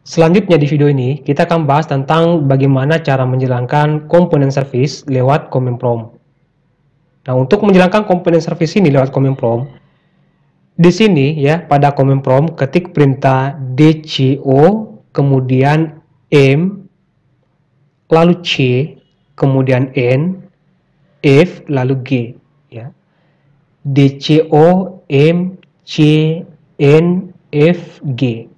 Selanjutnya di video ini, kita akan bahas tentang bagaimana cara menjalankan komponen service lewat command prompt. Nah, untuk menjalankan komponen service ini lewat command prompt, di sini ya, pada command prompt ketik perintah dco, kemudian m, lalu c, kemudian n, f, lalu g ya. dco, m, c, n, f, g.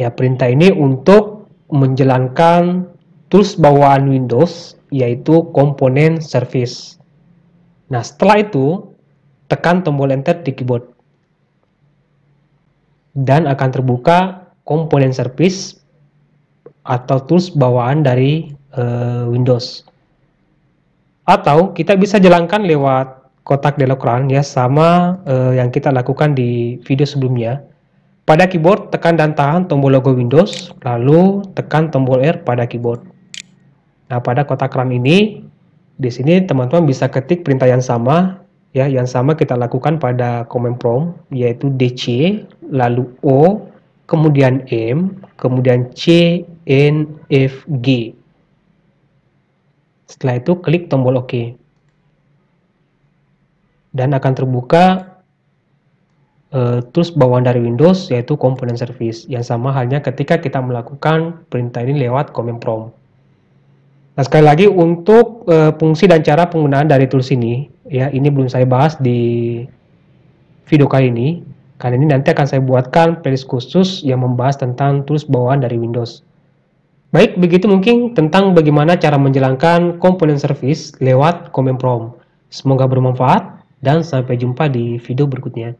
Ya, perintah ini untuk menjalankan tools bawaan Windows yaitu komponen service. Nah, setelah itu tekan tombol enter di keyboard. Dan akan terbuka komponen service atau tools bawaan dari uh, Windows. Atau kita bisa jalankan lewat kotak dialog run ya sama uh, yang kita lakukan di video sebelumnya pada keyboard, tekan dan tahan tombol logo Windows, lalu tekan tombol R pada keyboard. Nah, pada kotak run ini, di sini teman-teman bisa ketik perintah yang sama, ya, yang sama kita lakukan pada command prompt, yaitu DC, lalu O, kemudian M, kemudian C, N, F, G. Setelah itu klik tombol OK. Dan akan terbuka uh, tools bawaan dari Windows yaitu komponen service yang sama halnya ketika kita melakukan perintah ini lewat command prompt. Nah sekali lagi untuk uh, fungsi dan cara penggunaan dari tools ini ya ini belum saya bahas di video kali ini karena ini nanti akan saya buatkan playlist khusus yang membahas tentang tools bawaan dari Windows. Baik, begitu mungkin tentang bagaimana cara menjalankan komponen service lewat command prompt. Semoga bermanfaat dan sampai jumpa di video berikutnya.